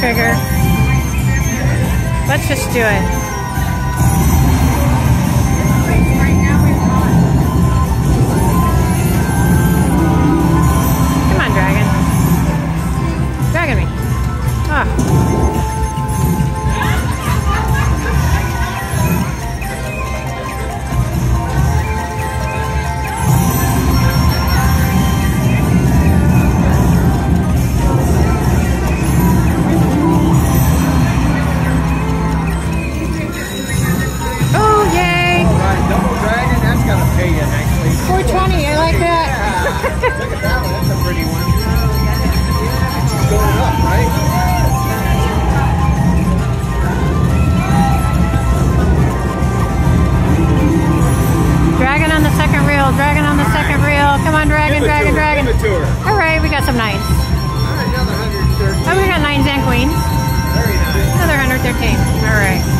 trigger. Let's just do it. another 113. Oh, we got nines and queens. Very nice. Another 113. All right.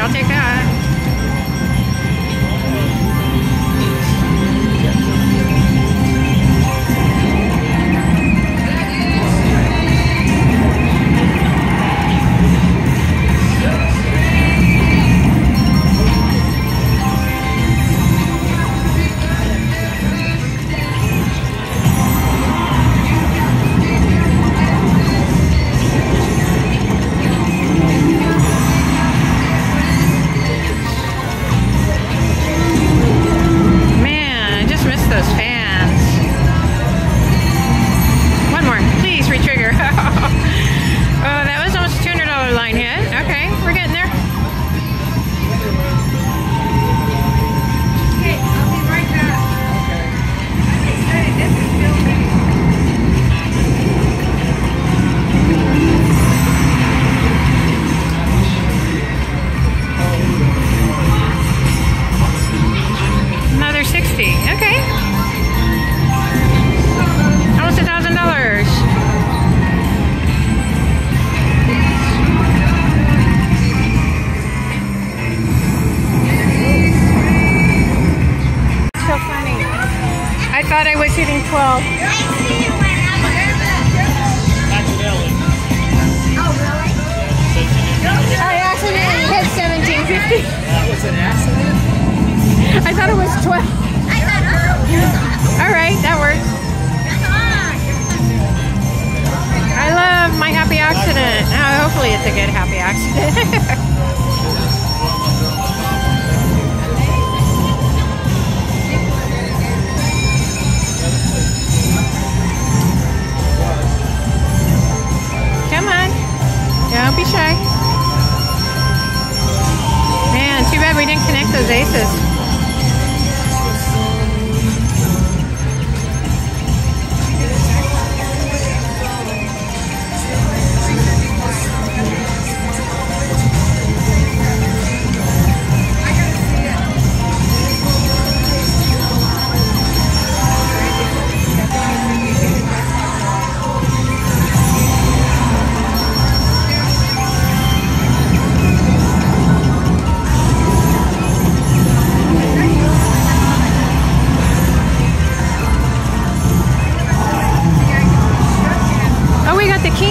I'll take that. thought I was hitting 12. I thought hit 1750. That was an accident? I thought it was 12. All right, that works. I love my happy accident. Oh, hopefully it's a good happy accident. Rosaceous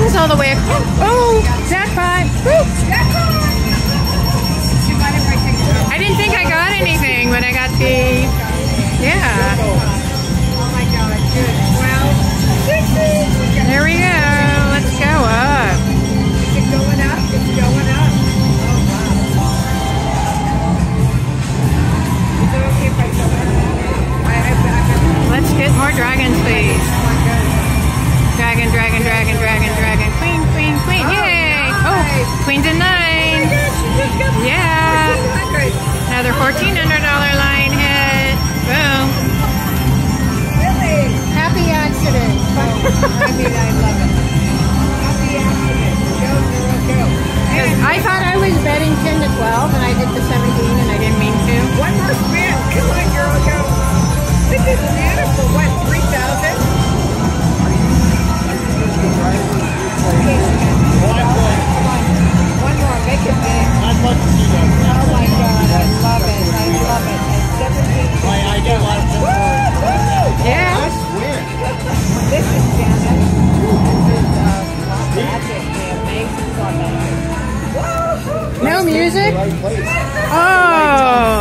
one's all the way. Oh, jackpot. Woo. I didn't think I got anything, but I got the, yeah. music? Oh.